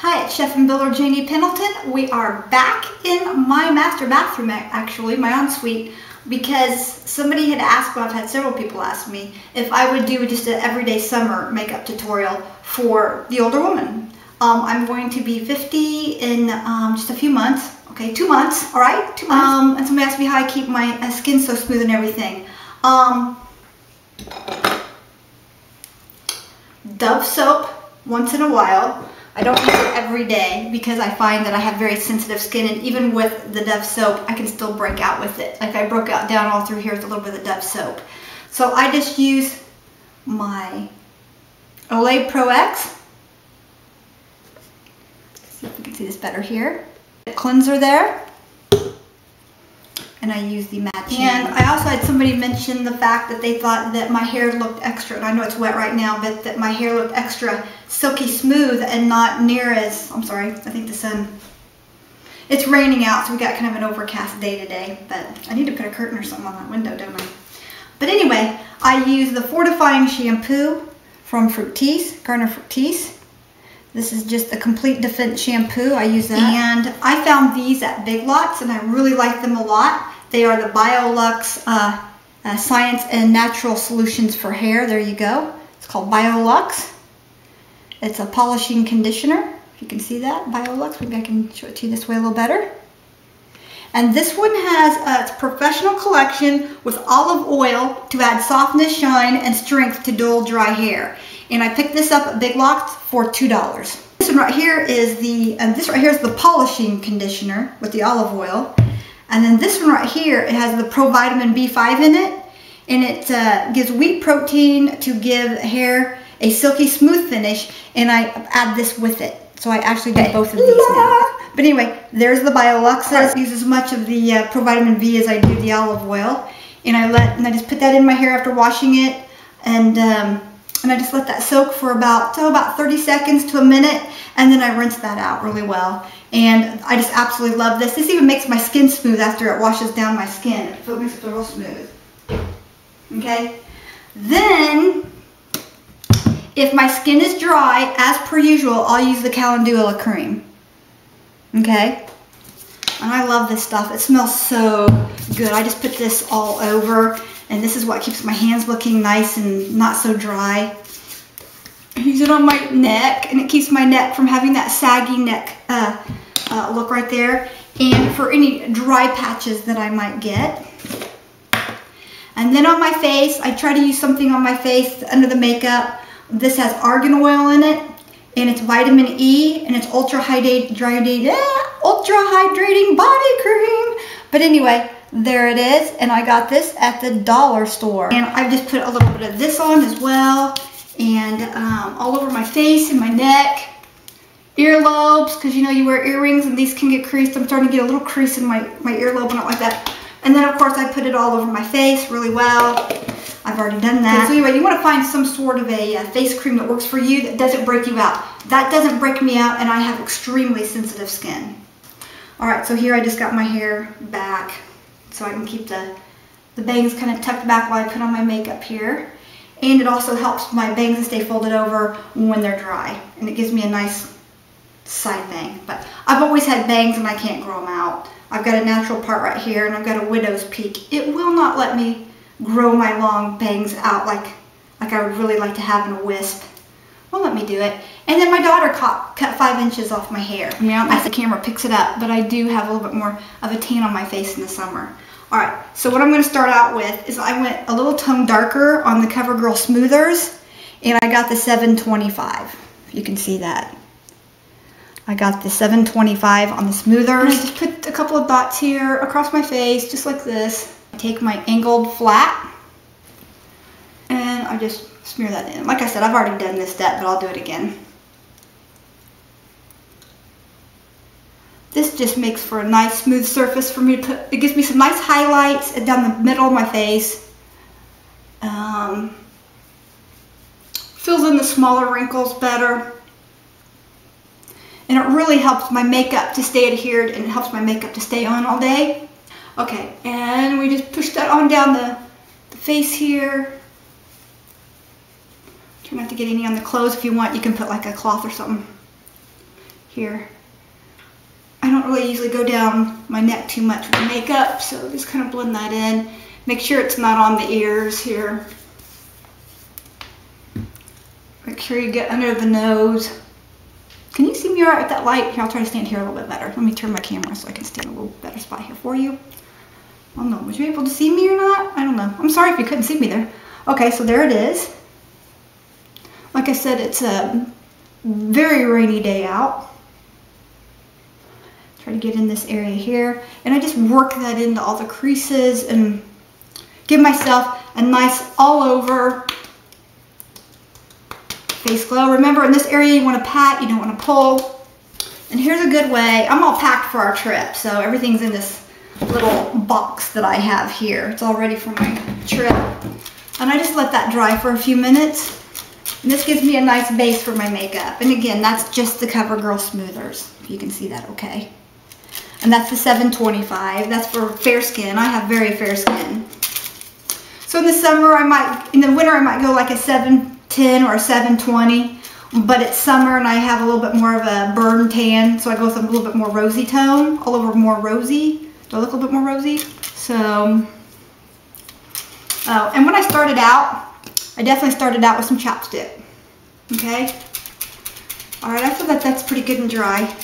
Hi, it's Chef and Builder Janie Pendleton. We are back in my master bathroom, actually, my ensuite, because somebody had asked, well, I've had several people ask me, if I would do just an everyday summer makeup tutorial for the older woman. Um, I'm going to be 50 in um, just a few months, okay, two months, all right, two months. Um, and somebody asked me how I keep my uh, skin so smooth and everything. Um, Dove soap once in a while. I don't use it every day because I find that I have very sensitive skin and even with the Dove soap, I can still break out with it. Like I broke out down all through here with a little bit of Dove soap. So I just use my Olay Pro X. See if we can see this better here. The cleanser there and I use the matching. And I also had somebody mention the fact that they thought that my hair looked extra, and I know it's wet right now, but that my hair looked extra silky smooth and not near as, I'm sorry, I think the sun, it's raining out, so we got kind of an overcast day today, but I need to put a curtain or something on that window, don't I? But anyway, I use the Fortifying Shampoo from Fructis, Garnier Fructis. This is just a complete defense shampoo. I use that. And I found these at Big Lots and I really like them a lot. They are the Biolux uh, uh, Science and Natural Solutions for Hair. There you go. It's called Biolux. It's a polishing conditioner. If you can see that, Biolux. Maybe I can show it to you this way a little better. And this one has uh, its professional collection with olive oil to add softness, shine, and strength to dull, dry hair. And I picked this up at Big Lots for $2. This one right here is the, and this right here is the polishing conditioner with the olive oil. And then this one right here, it has the provitamin B5 in it. And it uh, gives wheat protein to give hair a silky smooth finish. And I add this with it. So I actually get both of these now. But anyway, there's the Biolux. I use as much of the uh, provitamin V as I do the olive oil. And I let, and I just put that in my hair after washing it. And, um, and I just let that soak for about, oh, about 30 seconds to a minute. And then I rinse that out really well. And I just absolutely love this. This even makes my skin smooth after it washes down my skin. So it makes it real smooth. Okay? Then, if my skin is dry, as per usual, I'll use the Calendula cream. Okay? And I love this stuff. It smells so good. I just put this all over. And this is what keeps my hands looking nice and not so dry. I use it on my neck. And it keeps my neck from having that saggy neck uh, uh, look right there. And for any dry patches that I might get. And then on my face, I try to use something on my face under the makeup. This has argan oil in it. And it's vitamin E. And it's ultra hydrating, ultra hydrating body cream. But anyway, there it is. And I got this at the dollar store. And I just put a little bit of this on as well. And um, all over my face and my neck earlobes because you know you wear earrings and these can get creased. I'm starting to get a little crease in my, my earlobe and not like that. And then of course I put it all over my face really well. I've already done that. So anyway, you want to find some sort of a, a face cream that works for you that doesn't break you out. That doesn't break me out and I have extremely sensitive skin. Alright, so here I just got my hair back so I can keep the, the bangs kind of tucked back while I put on my makeup here. And it also helps my bangs stay folded over when they're dry. And it gives me a nice side bang. But I've always had bangs and I can't grow them out. I've got a natural part right here and I've got a widow's peak. It will not let me grow my long bangs out like, like I would really like to have in a wisp. Won't let me do it. And then my daughter cut, cut five inches off my hair. I mean, I don't know if the camera picks it up, but I do have a little bit more of a tan on my face in the summer. All right, so what I'm gonna start out with is I went a little tone darker on the CoverGirl Smoothers, and I got the 725. You can see that. I got the 725 on the smoothers. And I just put a couple of dots here across my face, just like this. I take my angled flat, and I just smear that in. Like I said, I've already done this step, but I'll do it again. This just makes for a nice smooth surface for me to put, it gives me some nice highlights down the middle of my face. Um, fills in the smaller wrinkles better and it really helps my makeup to stay adhered and it helps my makeup to stay on all day. Okay, and we just push that on down the, the face here. Try not to get any on the clothes. If you want, you can put like a cloth or something here. I don't really usually go down my neck too much with makeup, so just kind of blend that in. Make sure it's not on the ears here. Make sure you get under the nose. Can you see me all right with that light? Here, I'll try to stand here a little bit better. Let me turn my camera so I can stand a little better spot here for you. I don't know, was you able to see me or not? I don't know. I'm sorry if you couldn't see me there. Okay, so there it is. Like I said, it's a very rainy day out. Try to get in this area here. And I just work that into all the creases and give myself a nice all over face glow. Remember in this area you want to pat, you don't want to pull. And here's a good way. I'm all packed for our trip, so everything's in this little box that I have here. It's all ready for my trip. And I just let that dry for a few minutes. And this gives me a nice base for my makeup. And again, that's just the CoverGirl Smoothers, if you can see that okay. And that's the 725. That's for fair skin. I have very fair skin. So in the summer, I might, in the winter, I might go like a 710 or a 720. But it's summer and I have a little bit more of a burn tan. So I go with a little bit more rosy tone, all over more rosy. Do I look a little bit more rosy? So, oh, and when I started out, I definitely started out with some chapstick. Okay? All right, I feel that that's pretty good and dry.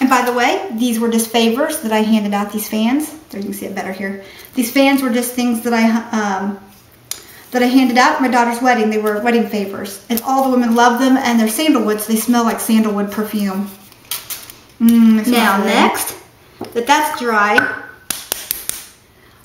And by the way, these were just favors that I handed out, these fans. There you can see it better here. These fans were just things that I um, that I handed out at my daughter's wedding. They were wedding favors. And all the women love them, and they're sandalwood, so they smell like sandalwood perfume. Mm, now, next, that that's dry,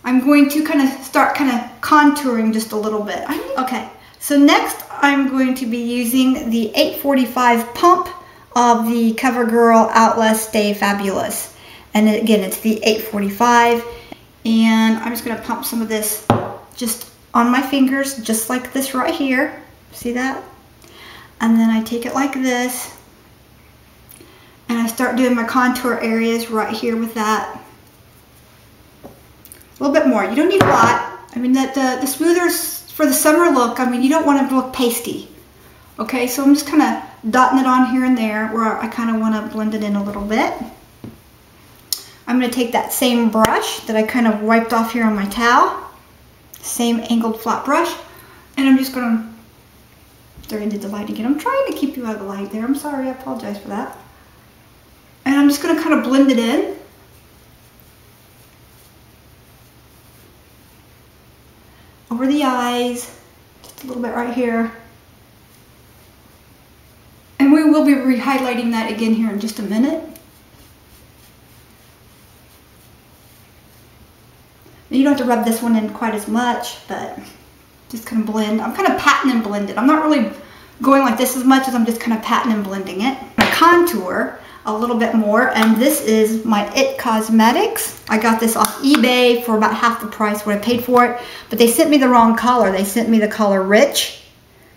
I'm going to kind of start kind of contouring just a little bit. Okay, so next I'm going to be using the 845 pump of the CoverGirl Outlast Stay Fabulous. And again, it's the 845. And I'm just to pump some of this just on my fingers, just like this right here. See that? And then I take it like this. And I start doing my contour areas right here with that a little bit more. You don't need a lot. I mean, that the, the smoothers for the summer look, I mean, you don't want it to look pasty. Okay, so I'm just kind of dotting it on here and there where I kind of want to blend it in a little bit. I'm going to take that same brush that I kind of wiped off here on my towel, same angled flat brush, and I'm just going to, there into the light again. I'm trying to keep you out of the light there. I'm sorry, I apologize for that. And I'm just going to kind of blend it in. over the eyes, just a little bit right here. And we will be re-highlighting that again here in just a minute. you don't have to rub this one in quite as much, but just kind of blend. I'm kind of patting and blending. I'm not really going like this as much as I'm just kind of patting and blending it. My contour, a little bit more. And this is my IT Cosmetics. I got this off eBay for about half the price what I paid for it. But they sent me the wrong color. They sent me the color Rich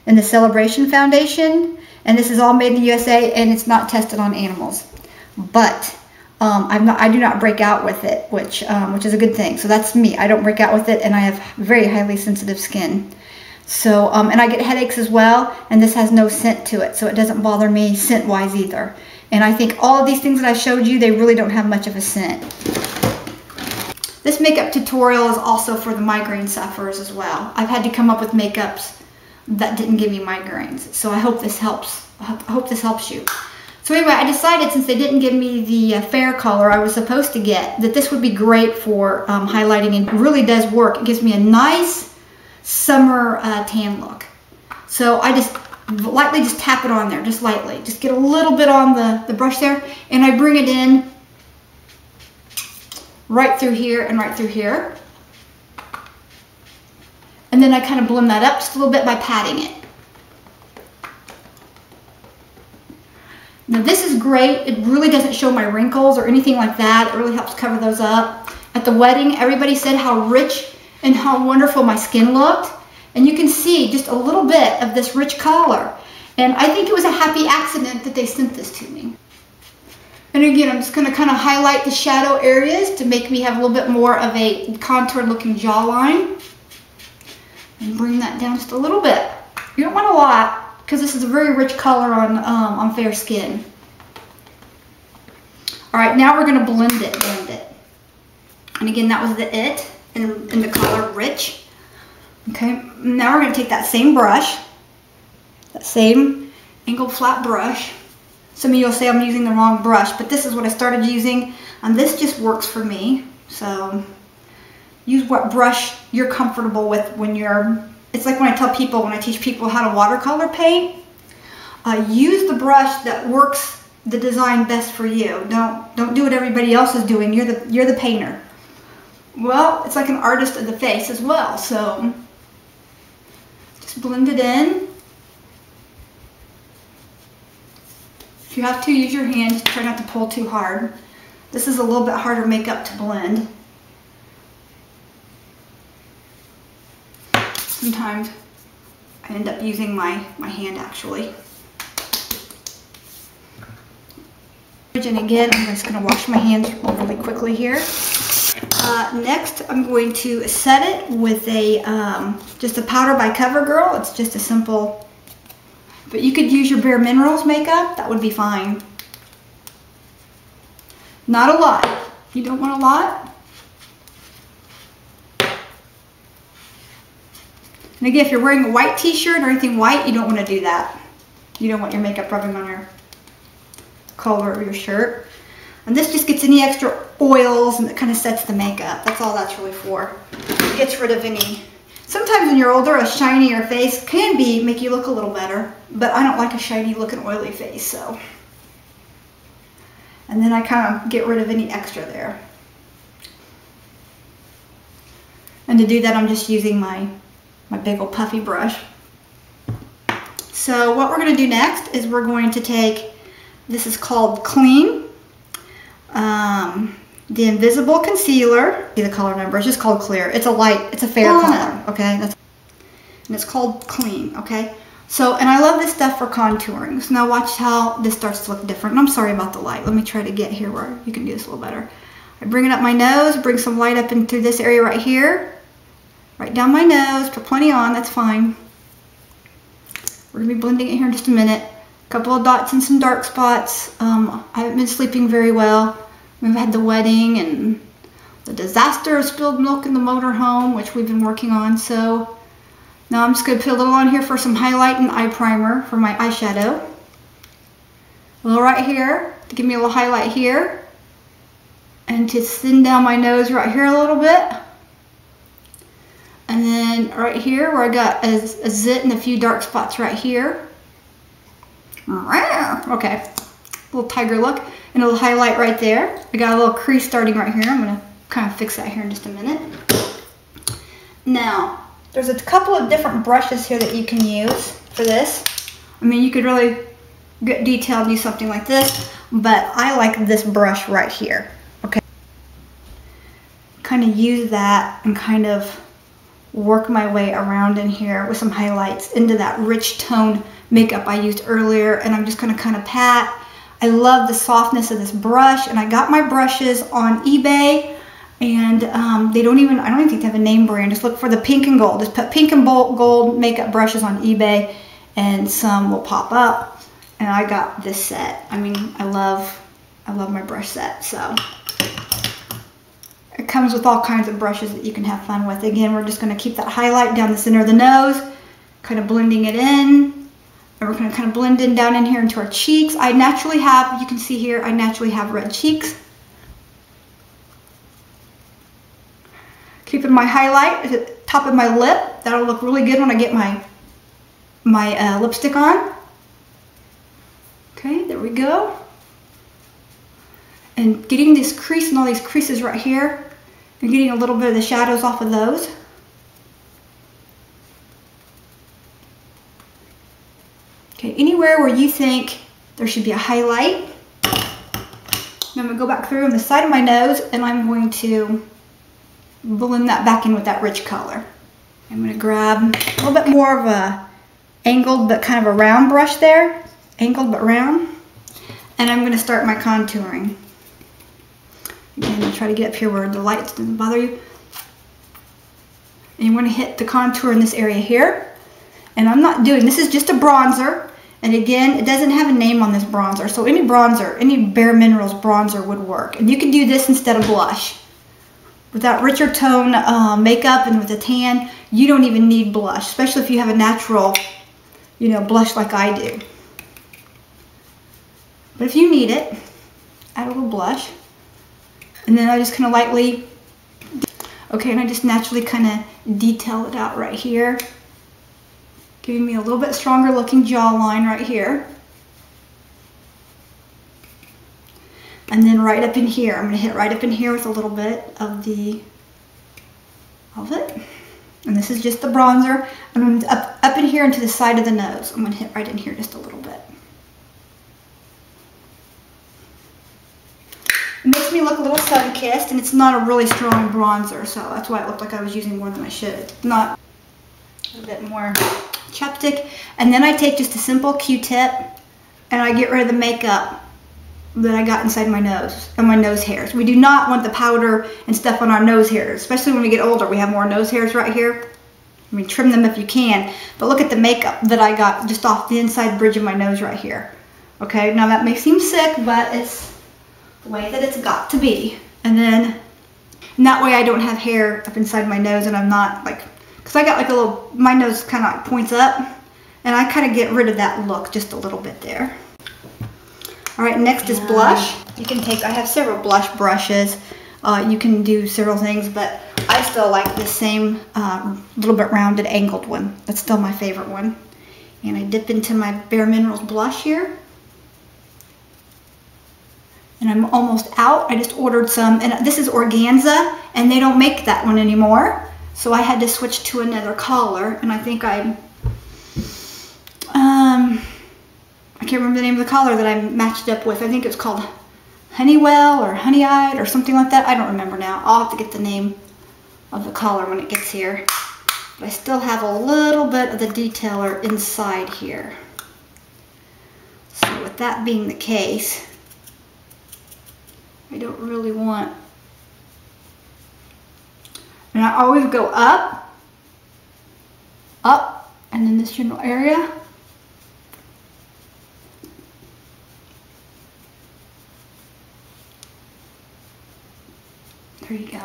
in the Celebration Foundation. And this is all made in the USA and it's not tested on animals. But um, I'm not, I do not break out with it, which, um, which is a good thing. So that's me. I don't break out with it and I have very highly sensitive skin. So, um, and I get headaches as well, and this has no scent to it, so it doesn't bother me scent-wise either. And I think all of these things that I showed you, they really don't have much of a scent. This makeup tutorial is also for the migraine sufferers as well. I've had to come up with makeups that didn't give me migraines. So I hope this helps. I hope this helps you. So anyway, I decided since they didn't give me the uh, fair color I was supposed to get, that this would be great for um, highlighting and really does work. It gives me a nice summer uh, tan look. So I just lightly just tap it on there, just lightly. Just get a little bit on the, the brush there, and I bring it in right through here and right through here. And then I kind of blend that up just a little bit by patting it. Now this is great. It really doesn't show my wrinkles or anything like that. It really helps cover those up. At the wedding, everybody said how rich and how wonderful my skin looked. And you can see just a little bit of this rich color. And I think it was a happy accident that they sent this to me. And again, I'm just going to kind of highlight the shadow areas to make me have a little bit more of a contoured looking jawline. And bring that down just a little bit. You don't want a lot because this is a very rich color on, um, on fair skin. All right, now we're gonna blend it, blend it. And again, that was the It in, in the color Rich. Okay, now we're gonna take that same brush, that same angled flat brush. Some of you will say I'm using the wrong brush, but this is what I started using. And this just works for me. So use what brush you're comfortable with when you're, it's like when I tell people, when I teach people how to watercolor paint, uh, use the brush that works the design best for you. Don't, don't do what everybody else is doing. You're the, you're the painter. Well, it's like an artist of the face as well. So just blend it in. If you have to, use your hands. Try not to pull too hard. This is a little bit harder makeup to blend. Sometimes I end up using my, my hand actually. And again, I'm just gonna wash my hands really quickly here. Uh, next, I'm going to set it with a um, just a powder by CoverGirl. It's just a simple but you could use your Bare Minerals makeup. That would be fine. Not a lot. You don't want a lot. And again, if you're wearing a white t-shirt or anything white, you don't want to do that. You don't want your makeup rubbing on your collar of your shirt. And this just gets any extra oils and it kind of sets the makeup. That's all that's really for. It gets rid of any Sometimes when you're older, a shinier face can be make you look a little better, but I don't like a shiny looking oily face, so. And then I kind of get rid of any extra there. And to do that, I'm just using my, my big old puffy brush. So what we're going to do next is we're going to take, this is called Clean. Um, the Invisible Concealer. See the color number. It's just called Clear. It's a light. It's a fair oh. color. Okay. That's, and it's called Clean. Okay. So, and I love this stuff for contouring. So now watch how this starts to look different. And I'm sorry about the light. Let me try to get here where you can do this a little better. I bring it up my nose, bring some light up in through this area right here. Right down my nose, put plenty on, that's fine. We're gonna be blending it here in just a minute. A couple of dots and some dark spots. Um, I haven't been sleeping very well. We've had the wedding and the disaster of spilled milk in the motorhome, which we've been working on. So now I'm just to put a little on here for some highlight and eye primer for my eyeshadow. A little right here to give me a little highlight here. And to thin down my nose right here a little bit. And then right here where I got a, a zit and a few dark spots right here. Okay, little tiger look and a little highlight right there. I got a little crease starting right here. I'm gonna kind of fix that here in just a minute. Now, there's a couple of different brushes here that you can use for this. I mean, you could really get detailed and use something like this, but I like this brush right here, okay? Kind of use that and kind of work my way around in here with some highlights into that rich tone makeup I used earlier, and I'm just gonna kind of pat I love the softness of this brush and I got my brushes on eBay and um, they don't even, I don't even think they have a name brand. Just look for the pink and gold. Just put pink and gold makeup brushes on eBay and some will pop up. And I got this set. I mean, I love, I love my brush set. So comes with all kinds of brushes that you can have fun with. Again, we're just gonna keep that highlight down the center of the nose, kind of blending it in. And we're gonna kind of blend in down in here into our cheeks. I naturally have, you can see here, I naturally have red cheeks. Keeping my highlight at the top of my lip. That'll look really good when I get my, my uh, lipstick on. Okay, there we go. And getting this crease and all these creases right here and getting a little bit of the shadows off of those. Okay, anywhere where you think there should be a highlight. I'm gonna go back through on the side of my nose and I'm going to blend that back in with that rich color. I'm gonna grab a little bit more of a angled but kind of a round brush there. Angled but round. And I'm gonna start my contouring. Again, try to get up here where the light doesn't bother you. And you wanna hit the contour in this area here. And I'm not doing, this is just a bronzer. And again, it doesn't have a name on this bronzer. So any bronzer, any Bare Minerals bronzer would work. And you can do this instead of blush. With that richer tone uh, makeup and with a tan, you don't even need blush, especially if you have a natural, you know, blush like I do. But if you need it, add a little blush. And then I just kind of lightly, okay, and I just naturally kind of detail it out right here. Giving me a little bit stronger looking jawline right here. And then right up in here, I'm gonna hit right up in here with a little bit of the, it. And this is just the bronzer. I'm up, up in here into the side of the nose. I'm gonna hit right in here just a little bit. Makes me look a little sun-kissed, and it's not a really strong bronzer, so that's why it looked like I was using more than I should. Not a bit more chapstick. And then I take just a simple Q-tip, and I get rid of the makeup that I got inside my nose and my nose hairs. We do not want the powder and stuff on our nose hairs, especially when we get older. We have more nose hairs right here. I mean, trim them if you can. But look at the makeup that I got just off the inside bridge of my nose right here. Okay, now that may seem sick, but it's the way that it's got to be. And then, and that way I don't have hair up inside my nose and I'm not like, because I got like a little, my nose kind of like points up. And I kind of get rid of that look just a little bit there. All right, next is blush. You can take, I have several blush brushes. Uh, you can do several things, but I still like the same uh, little bit rounded angled one. That's still my favorite one. And I dip into my Bare Minerals blush here and I'm almost out. I just ordered some, and this is organza, and they don't make that one anymore. So I had to switch to another collar, and I think I, um, I can't remember the name of the collar that I matched up with. I think it's called Honeywell or Honey-Eyed or something like that. I don't remember now. I'll have to get the name of the collar when it gets here. But I still have a little bit of the detailer inside here. So with that being the case, I don't really want. And I always go up, up, and then this general area. There you go.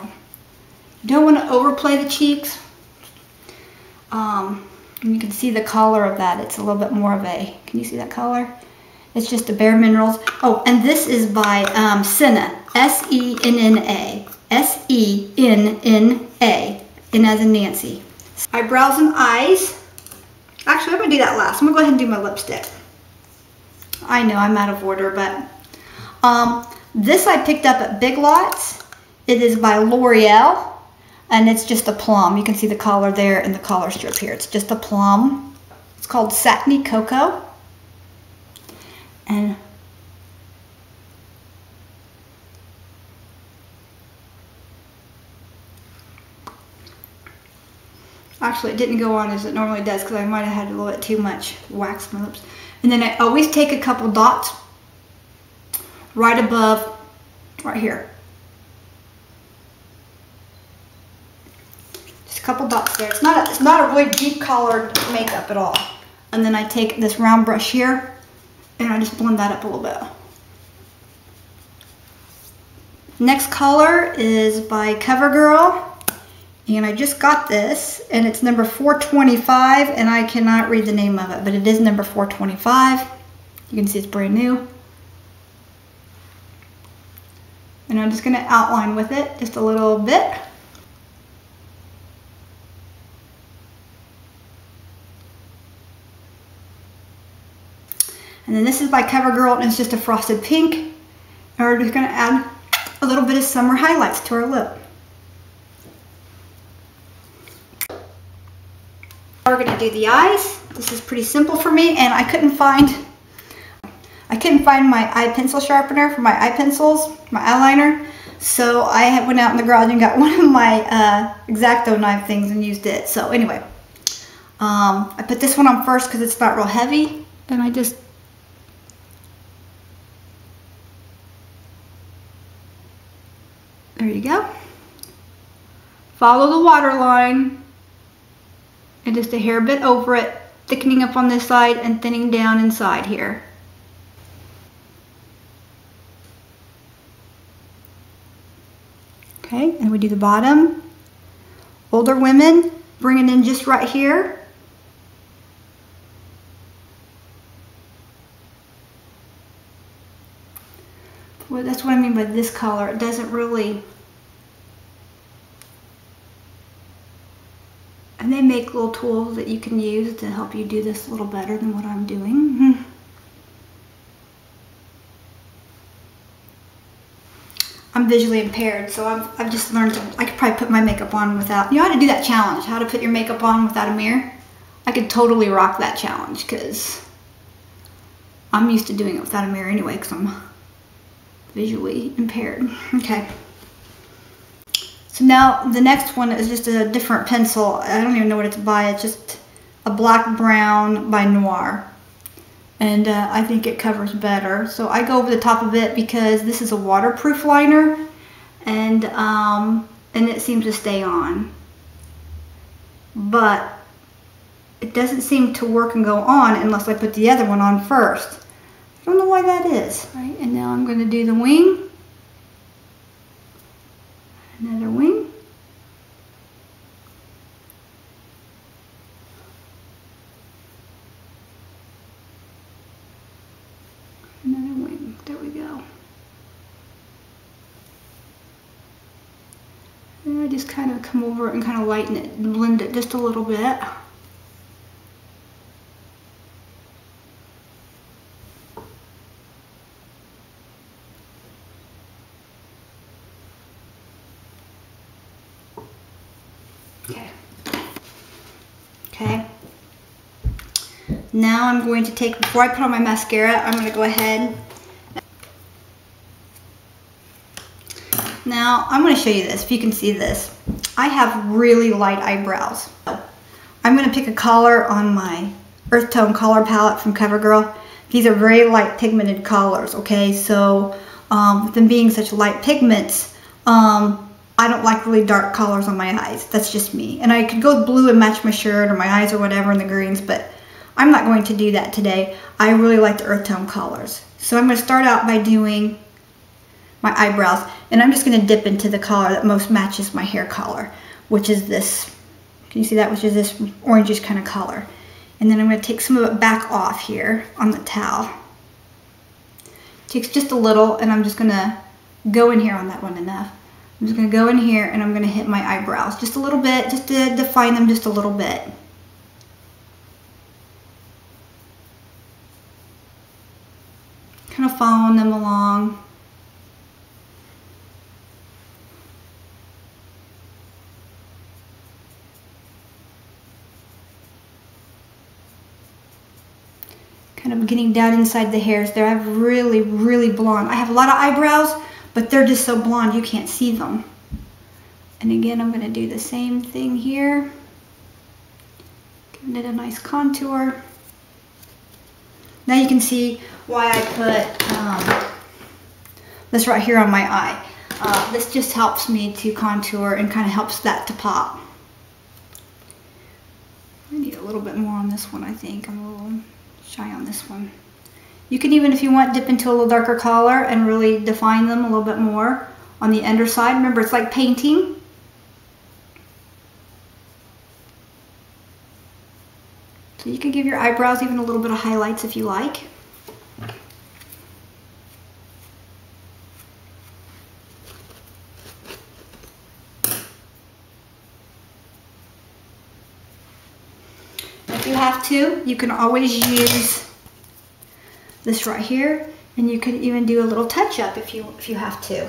You don't want to overplay the cheeks. Um, and you can see the color of that. It's a little bit more of a, can you see that color? It's just a Bare Minerals. Oh, and this is by um, Senna. S-E-N-N-A. S-E-N-N-A. And as in Nancy. Eyebrows and eyes. Actually, I'm to do that last. I'm to go ahead and do my lipstick. I know I'm out of order, but um, this I picked up at Big Lots. It is by L'Oreal, and it's just a plum. You can see the collar there and the collar strip here. It's just a plum. It's called Satiny Cocoa and Actually, it didn't go on as it normally does because I might have had a little bit too much wax on my lips. And then I always take a couple dots right above, right here. Just a couple dots there. It's not a, it's not a really deep colored makeup at all. And then I take this round brush here and I just blend that up a little bit. Next color is by CoverGirl. And I just got this, and it's number 425, and I cannot read the name of it, but it is number 425. You can see it's brand new. And I'm just going to outline with it just a little bit. And then this is by CoverGirl and it's just a frosted pink. And we're just gonna add a little bit of summer highlights to our lip. We're gonna do the eyes. This is pretty simple for me and I couldn't find I couldn't find my eye pencil sharpener for my eye pencils, my eyeliner. So I went out in the garage and got one of my uh, X-Acto knife things and used it. So anyway, um, I put this one on first because it's not real heavy. And I just There you go. Follow the water line and just a hair bit over it thickening up on this side and thinning down inside here. Okay, and we do the bottom. Older women, bring it in just right here. Well, that's what I mean by this color. It doesn't really And they make little tools that you can use to help you do this a little better than what I'm doing. I'm visually impaired, so I've, I've just learned to, I could probably put my makeup on without, you know how to do that challenge, how to put your makeup on without a mirror? I could totally rock that challenge because I'm used to doing it without a mirror anyway because I'm visually impaired. Okay. So now the next one is just a different pencil. I don't even know what it's by. It's just a black brown by Noir. And uh, I think it covers better. So I go over the top of it because this is a waterproof liner. And, um, and it seems to stay on. But it doesn't seem to work and go on unless I put the other one on first. I don't know why that is. Right, and now I'm going to do the wing. Another wing. Another wing. There we go. And I just kind of come over and kind of lighten it, blend it just a little bit. Now I'm going to take, before I put on my mascara, I'm going to go ahead. Now, I'm going to show you this, if you can see this. I have really light eyebrows. I'm going to pick a color on my Earth Tone color palette from CoverGirl. These are very light pigmented colors, okay? So, um, with them being such light pigments, um, I don't like really dark colors on my eyes. That's just me. And I could go blue and match my shirt or my eyes or whatever in the greens, but I'm not going to do that today. I really like the earth tone colors. So I'm going to start out by doing my eyebrows and I'm just going to dip into the color that most matches my hair color, which is this. Can you see that? Which is this orangish kind of color. And then I'm going to take some of it back off here on the towel. Takes just a little and I'm just going to go in here on that one enough. I'm just going to go in here and I'm going to hit my eyebrows just a little bit, just to define them just a little bit. kind of following them along. Kind of getting down inside the hairs there. I have really, really blonde. I have a lot of eyebrows, but they're just so blonde you can't see them. And again, I'm going to do the same thing here. Giving it a nice contour. Now you can see why I put um, this right here on my eye. Uh, this just helps me to contour and kind of helps that to pop. I need a little bit more on this one, I think. I'm a little shy on this one. You can even, if you want, dip into a little darker color and really define them a little bit more on the underside. Remember, it's like painting. So you can give your eyebrows even a little bit of highlights if you like. If you have to, you can always use this right here and you can even do a little touch up if you if you have to.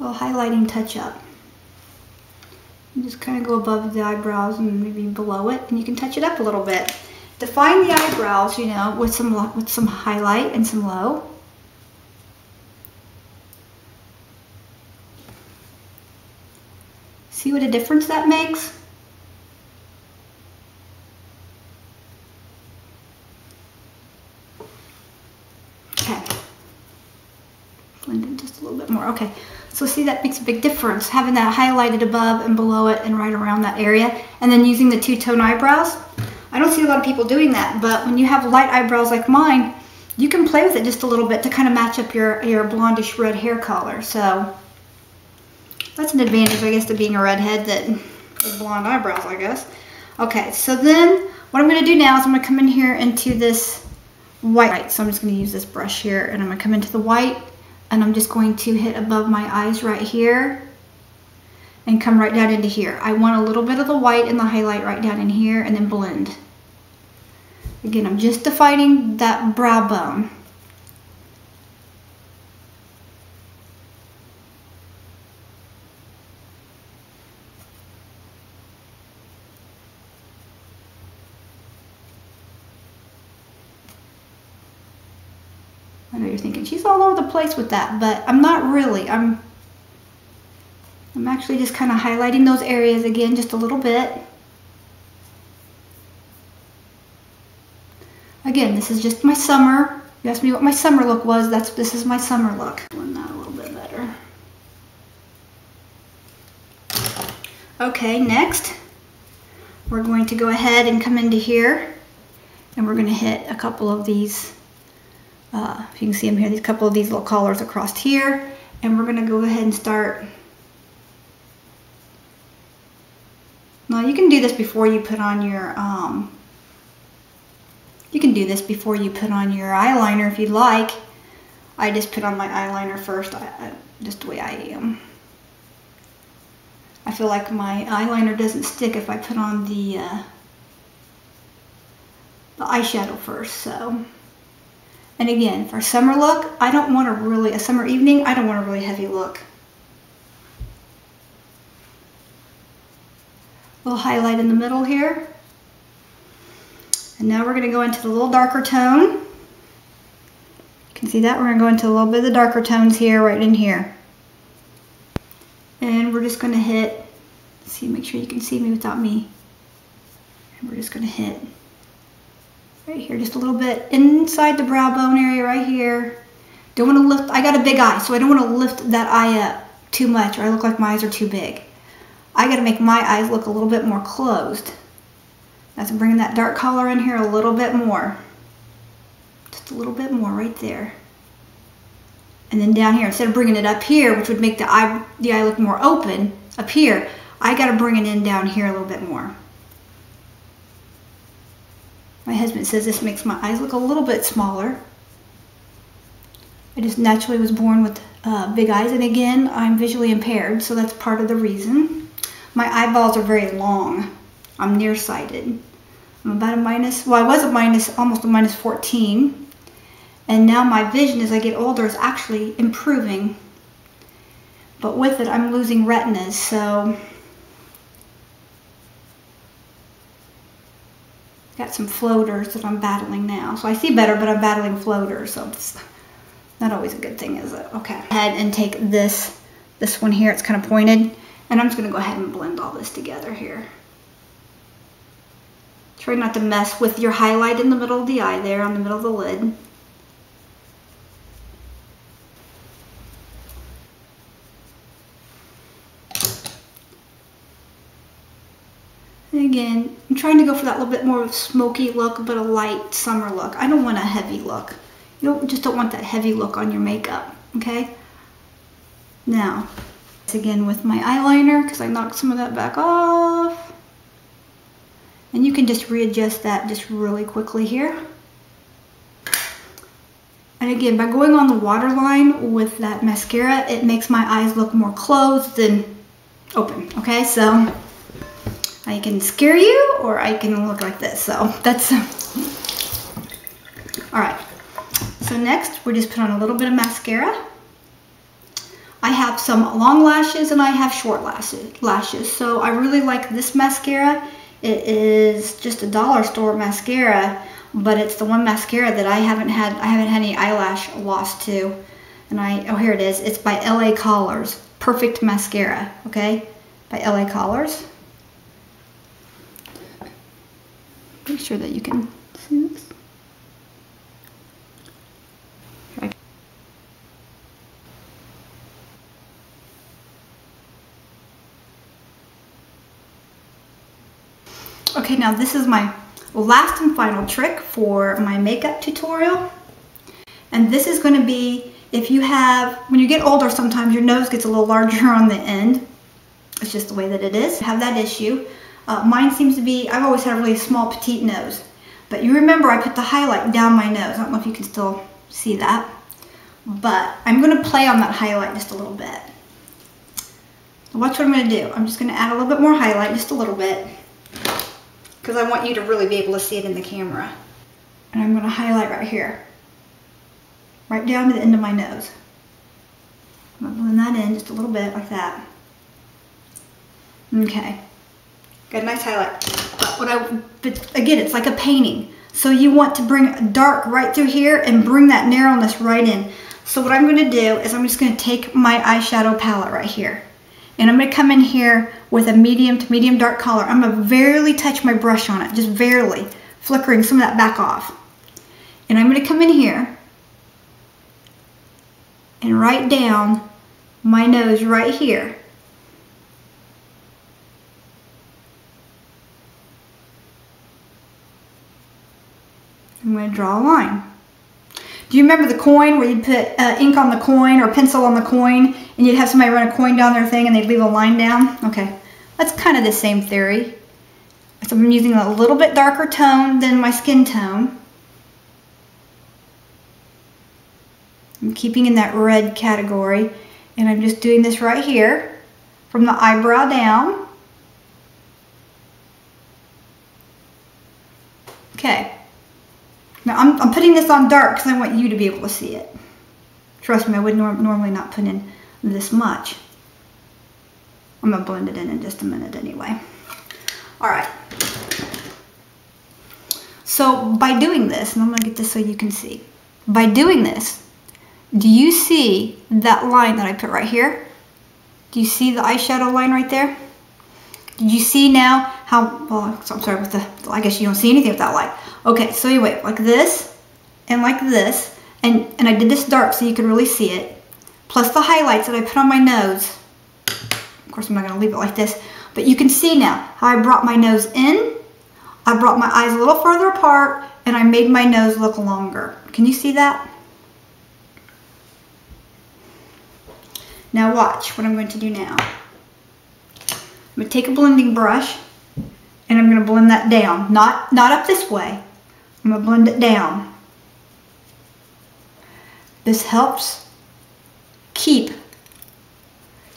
A little highlighting touch up. Just kind of go above the eyebrows and maybe below it, and you can touch it up a little bit. Define the eyebrows, you know, with some with some highlight and some low. See what a difference that makes? Okay. Blend in just a little bit more. Okay. So see, that makes a big difference, having that highlighted above and below it and right around that area. And then using the two-tone eyebrows. I don't see a lot of people doing that, but when you have light eyebrows like mine, you can play with it just a little bit to kind of match up your, your blondish red hair color. So that's an advantage, I guess, to being a redhead that with blonde eyebrows, I guess. Okay, so then what I'm going to do now is I'm going to come in here into this white. So I'm just going to use this brush here and I'm going to come into the white and I'm just going to hit above my eyes right here and come right down into here. I want a little bit of the white and the highlight right down in here and then blend. Again, I'm just defining that brow bone. You're thinking she's all over the place with that, but I'm not really. I'm I'm actually just kind of highlighting those areas again just a little bit. Again, this is just my summer. You asked me what my summer look was. That's This is my summer look. That a little bit better. Okay, next, we're going to go ahead and come into here and we're going to hit a couple of these, uh, if you can see them here, these couple of these little collars across here. And we're going to go ahead and start Now you can do this before you put on your um, you can do this before you put on your eyeliner if you'd like. I just put on my eyeliner first, I, I, just the way I am. I feel like my eyeliner doesn't stick if I put on the, uh, the eyeshadow first, so. And again, for summer look, I don't want a really, a summer evening, I don't want a really heavy look. Little highlight in the middle here. And now we're going to go into the little darker tone. You can see that. We're going to go into a little bit of the darker tones here, right in here. And we're just going to hit, see, make sure you can see me without me. And we're just going to hit right here, just a little bit inside the brow bone area right here. Don't want to lift, I got a big eye, so I don't want to lift that eye up too much or I look like my eyes are too big. I got to make my eyes look a little bit more closed. That's bringing that dark color in here a little bit more. Just a little bit more right there. And then down here, instead of bringing it up here, which would make the eye, the eye look more open, up here, I got to bring it in down here a little bit more. My husband says this makes my eyes look a little bit smaller. I just naturally was born with uh, big eyes, and again, I'm visually impaired, so that's part of the reason. My eyeballs are very long. I'm nearsighted. I'm about a minus, well, I was a minus, almost a minus 14. And now my vision as I get older is actually improving. But with it, I'm losing retinas, so got some floaters that I'm battling now. So I see better, but I'm battling floaters, so it's not always a good thing, is it? Okay. Ahead and take this, this one here, it's kind of pointed, and I'm just gonna go ahead and blend all this together here. Try not to mess with your highlight in the middle of the eye there, on the middle of the lid. Again, I'm trying to go for that little bit more of smoky look, but a light summer look. I don't want a heavy look. You don't, just don't want that heavy look on your makeup, okay? Now, again with my eyeliner, because I knocked some of that back off. And you can just readjust that just really quickly here. And again, by going on the waterline with that mascara, it makes my eyes look more closed than open, okay? So I can scare you or I can look like this. So that's, all right. So next, we're just put on a little bit of mascara. I have some long lashes and I have short lashes. lashes. So I really like this mascara. It is just a dollar store mascara, but it's the one mascara that I haven't had, I haven't had any eyelash loss to. And I, oh here it is, it's by LA Colors. Perfect Mascara, okay? By LA Colors. Make sure that you can see this. Okay, now this is my last and final trick for my makeup tutorial. And this is gonna be if you have, when you get older, sometimes your nose gets a little larger on the end. It's just the way that it is. You have that issue. Uh, mine seems to be, I've always had a really small petite nose. But you remember I put the highlight down my nose. I don't know if you can still see that. But I'm gonna play on that highlight just a little bit. Watch what I'm gonna do. I'm just gonna add a little bit more highlight, just a little bit. Because I want you to really be able to see it in the camera. And I'm gonna highlight right here. Right down to the end of my nose. I'm gonna blend that in just a little bit like that. Okay. Got a nice highlight. But uh, what I, but again, it's like a painting. So you want to bring dark right through here and bring that narrowness right in. So what I'm gonna do is I'm just gonna take my eyeshadow palette right here. And I'm gonna come in here with a medium to medium dark color. I'm gonna barely touch my brush on it, just barely, flickering some of that back off. And I'm gonna come in here and write down my nose right here. I'm going to draw a line. Do you remember the coin where you'd put uh, ink on the coin or pencil on the coin and you'd have somebody run a coin down their thing and they'd leave a line down? Okay, that's kind of the same theory. So I'm using a little bit darker tone than my skin tone. I'm keeping in that red category and I'm just doing this right here from the eyebrow down. Okay. Now I'm, I'm putting this on dark because I want you to be able to see it. Trust me, I would norm normally not put in this much. I'm going to blend it in in just a minute anyway. All right. So by doing this, and I'm going to get this so you can see. By doing this, do you see that line that I put right here? Do you see the eyeshadow line right there? Did you see now how, well, I'm sorry with the, I guess you don't see anything with that light. Okay, so anyway, like this and like this, and, and I did this dark so you could really see it, plus the highlights that I put on my nose. Of course, I'm not gonna leave it like this, but you can see now how I brought my nose in, I brought my eyes a little further apart, and I made my nose look longer. Can you see that? Now watch what I'm going to do now. I'm going to take a blending brush and I'm going to blend that down. Not, not up this way. I'm going to blend it down. This helps keep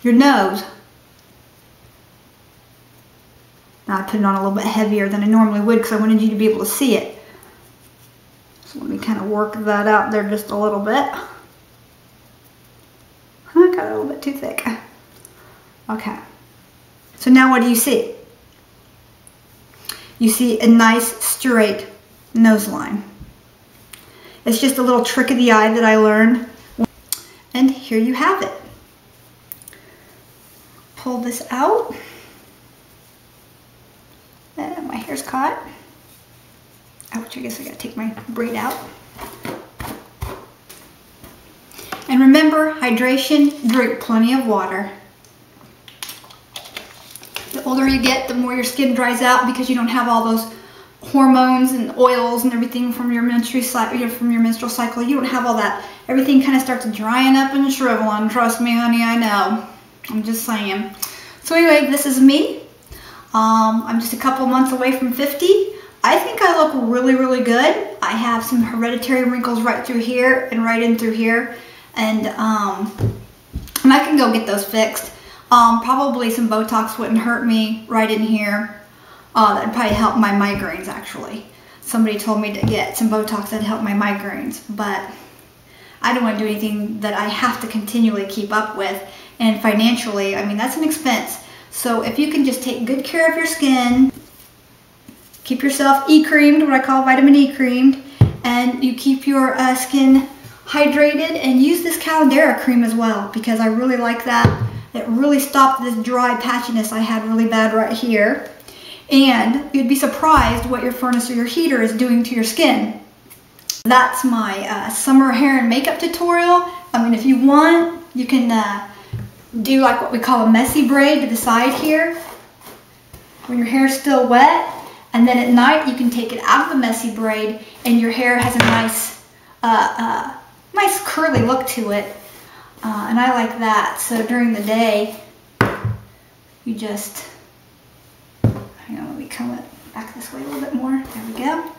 your nose. Now I put it on a little bit heavier than I normally would because I wanted you to be able to see it. So let me kind of work that out there just a little bit. I got a little bit too thick. Okay. So now what do you see? You see a nice straight nose line. It's just a little trick of the eye that I learned. And here you have it. Pull this out. And my hair's caught. Ouch, I guess I gotta take my braid out. And remember, hydration, drink plenty of water. The older you get, the more your skin dries out because you don't have all those hormones and oils and everything from your menstrual cycle. From your menstrual cycle, you don't have all that. Everything kind of starts drying up and shriveling. Trust me, honey, I know. I'm just saying. So anyway, this is me. Um, I'm just a couple months away from 50. I think I look really, really good. I have some hereditary wrinkles right through here and right in through here. And, um, and I can go get those fixed. Um, probably some Botox wouldn't hurt me right in here. Uh, that'd probably help my migraines actually. Somebody told me to get some Botox that'd help my migraines, but I don't want to do anything that I have to continually keep up with. And financially, I mean, that's an expense. So if you can just take good care of your skin, keep yourself E-creamed, what I call vitamin E creamed, and you keep your uh, skin hydrated and use this Calendula cream as well because I really like that. It really stopped this dry patchiness I had really bad right here. And you'd be surprised what your furnace or your heater is doing to your skin. That's my uh, summer hair and makeup tutorial. I mean, if you want, you can uh, do like what we call a messy braid to the side here when your hair's still wet. And then at night, you can take it out of the messy braid and your hair has a nice, uh, uh, nice curly look to it. Uh, and I like that. So during the day, you just, it back this way a little bit more. There we go.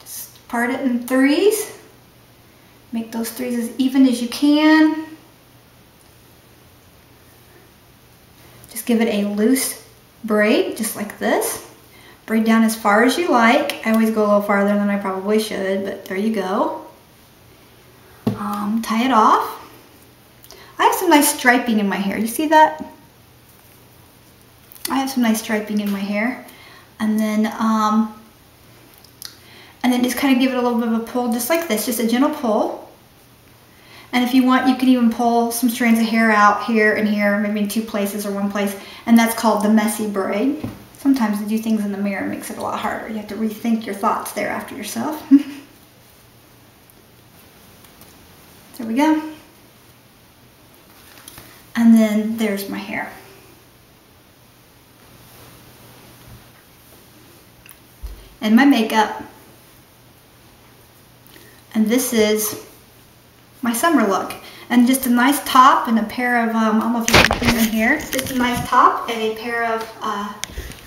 Just part it in threes. Make those threes as even as you can. Just give it a loose braid, just like this. Braid down as far as you like. I always go a little farther than I probably should, but there you go. Um, tie it off. I have some nice striping in my hair. You see that? I have some nice striping in my hair. And then, um, and then just kind of give it a little bit of a pull just like this, just a gentle pull. And if you want, you can even pull some strands of hair out here and here, maybe in two places or one place. And that's called the messy braid. Sometimes to do things in the mirror makes it a lot harder. You have to rethink your thoughts there after yourself. there we go. And then there's my hair. And my makeup. And this is my summer look. And just a nice top and a pair of, um, I don't know if you can see in here, just a nice top and a pair of uh,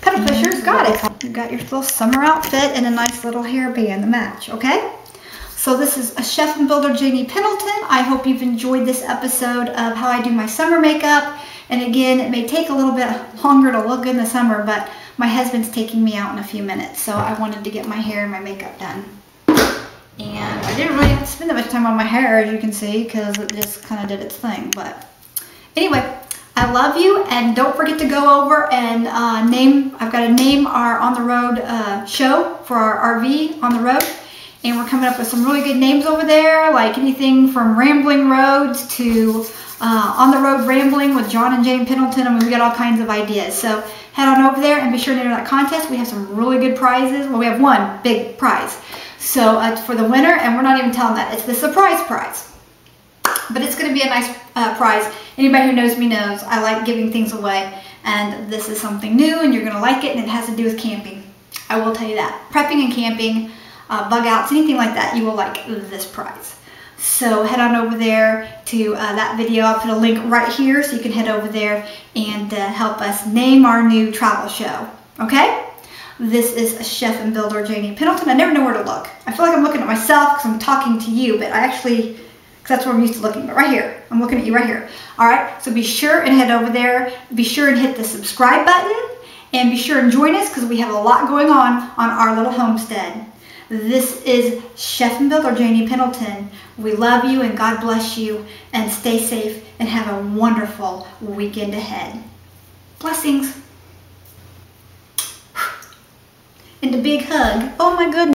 pedal pushers. Got it. You got your little summer outfit and a nice little hairband to match, okay? So this is a chef and builder Janie Pendleton. I hope you've enjoyed this episode of how I do my summer makeup. And again, it may take a little bit longer to look in the summer, but my husband's taking me out in a few minutes. So I wanted to get my hair and my makeup done. And I didn't really spend that much time on my hair, as you can see, because it just kind of did its thing. But anyway, I love you, and don't forget to go over and uh, name, I've got to name our On The Road uh, show for our RV on the road. And we're coming up with some really good names over there, like anything from Rambling Roads to uh, On the Road Rambling with John and Jane Pendleton. I mean, we got all kinds of ideas. So head on over there and be sure to enter that contest. We have some really good prizes. Well, we have one big prize. So uh, for the winner, and we're not even telling that, it's the surprise prize. But it's going to be a nice uh, prize. Anybody who knows me knows I like giving things away. And this is something new, and you're going to like it, and it has to do with camping. I will tell you that. Prepping and camping, uh, bug outs, anything like that, you will like this prize. So head on over there to uh, that video. I'll put a link right here so you can head over there and uh, help us name our new travel show. Okay? This is chef and builder, Janie Pendleton. I never know where to look. I feel like I'm looking at myself because I'm talking to you, but I actually, because that's where I'm used to looking, but right here, I'm looking at you right here. All right, so be sure and head over there. Be sure and hit the subscribe button and be sure and join us because we have a lot going on on our little homestead. This is Chef and Builder Janie Pendleton. We love you and God bless you and stay safe and have a wonderful weekend ahead. Blessings and a big hug. Oh my goodness.